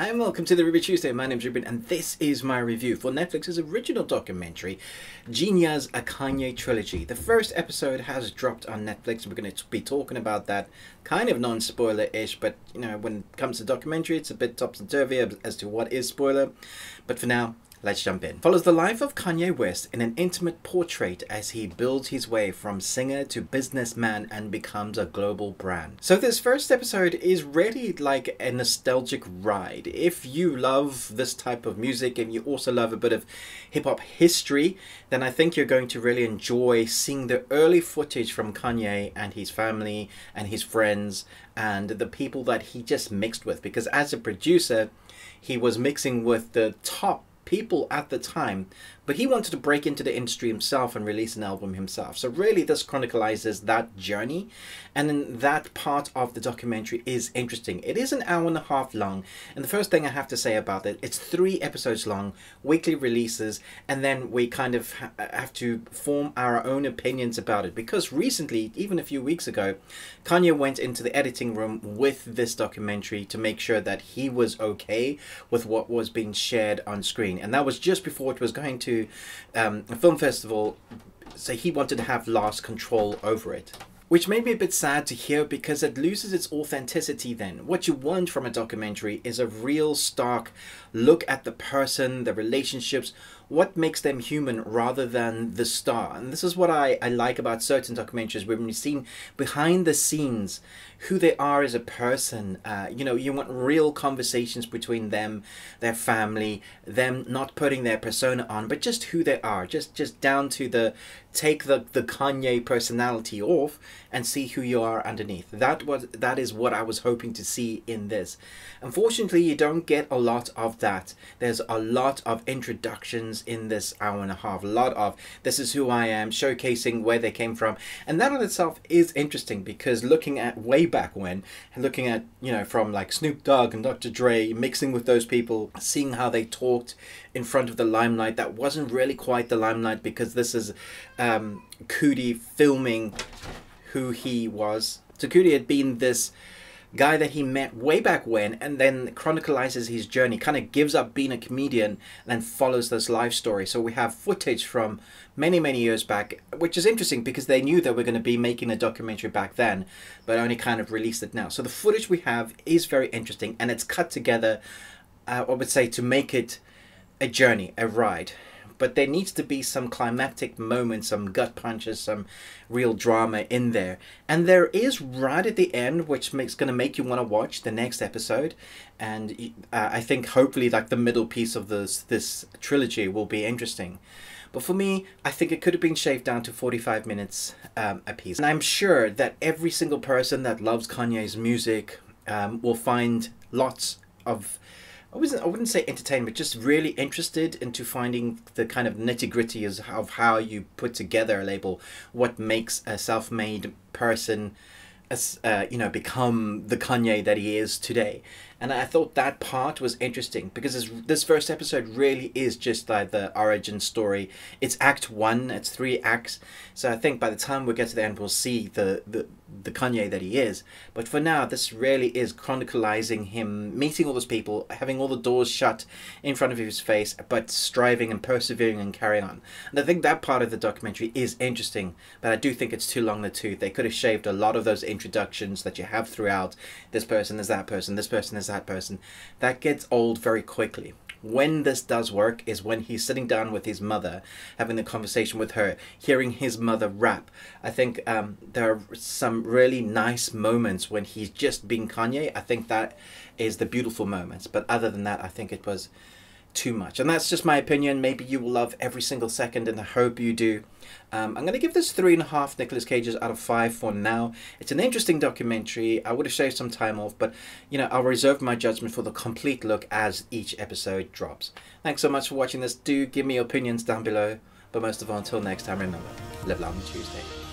Hi and welcome to the Ruby Tuesday. My name's Ruben and this is my review for Netflix's original documentary, jeen-yuhs A Kanye Trilogy. The first episode has dropped on Netflix. We're going to be talking about that kind of non-spoiler-ish, but you know, when it comes to documentary, it's a bit topsy-turvy as to what is spoiler. But for now, Let's jump in. Follows the life of Kanye West in an intimate portrait as he builds his way from singer to businessman and becomes a global brand. So this first episode is really like a nostalgic ride. If you love this type of music and you also love a bit of hip hop history, then I think you're going to really enjoy seeing the early footage from Kanye and his family and his friends and the people that he just mixed with because as a producer, he was mixing with the top people at the time, but he wanted to break into the industry himself and release an album himself. So really this chronicalizes that journey and then that part of the documentary is interesting. It is an hour and a half long and the first thing I have to say about it, it's three episodes long, weekly releases, and then we kind of ha have to form our own opinions about it because recently, even a few weeks ago, Kanye went into the editing room with this documentary to make sure that he was okay with what was being shared on screen and that was just before it was going to um, a film festival. So he wanted to have last control over it. Which made me a bit sad to hear because it loses its authenticity then. What you want from a documentary is a real stark look at the person, the relationships, what makes them human rather than the star. And this is what I, I like about certain documentaries where we've seen behind the scenes who they are as a person. Uh, you know, you want real conversations between them, their family, them not putting their persona on, but just who they are, just just down to the take the, the Kanye personality off and see who you are underneath. That was that is what I was hoping to see in this. Unfortunately, you don't get a lot of that. There's a lot of introductions in this hour and a half. A lot of this is who I am, showcasing where they came from. And that in itself is interesting because looking at way back when, and looking at, you know, from like Snoop Dogg and Dr. Dre, mixing with those people, seeing how they talked in front of the limelight, that wasn't really quite the limelight because this is um, Coodie filming who he was. So Coodie had been this guy that he met way back when and then chronicles his journey, kind of gives up being a comedian and then follows this life story. So we have footage from many, many years back, which is interesting because they knew they were going to be making a documentary back then, but only kind of released it now. So the footage we have is very interesting and it's cut together, uh, I would say, to make it a journey, a ride but there needs to be some climactic moments, some gut punches, some real drama in there. And there is right at the end, which makes going to make you want to watch the next episode. And uh, I think hopefully like the middle piece of this this trilogy will be interesting. But for me, I think it could have been shaved down to 45 minutes um, a piece. And I'm sure that every single person that loves Kanye's music um, will find lots of I wasn't I wouldn't say entertained, but just really interested into finding the kind of nitty gritty of how you put together a label, what makes a self made person uh, you know, become the Kanye that he is today. And I thought that part was interesting because this, this first episode really is just like the origin story. It's act one, it's three acts. So I think by the time we get to the end, we'll see the, the, the Kanye that he is. But for now, this really is chronicalizing him meeting all those people, having all the doors shut in front of his face, but striving and persevering and carrying on. And I think that part of the documentary is interesting, but I do think it's too long the tooth. They could have shaved a lot of those introductions that you have throughout. This person is that person, this person is that person. That gets old very quickly when this does work is when he's sitting down with his mother, having a conversation with her, hearing his mother rap. I think um, there are some really nice moments when he's just being Kanye. I think that is the beautiful moments. But other than that, I think it was too much. And that's just my opinion. Maybe you will love every single second, and I hope you do. Um, I'm going to give this three and a half Nicolas Cages out of five for now. It's an interesting documentary. I would have shaved some time off, but you know, I'll reserve my judgment for the complete look as each episode drops. Thanks so much for watching this. Do give me your opinions down below. But most of all, until next time, remember, live long Tuesday.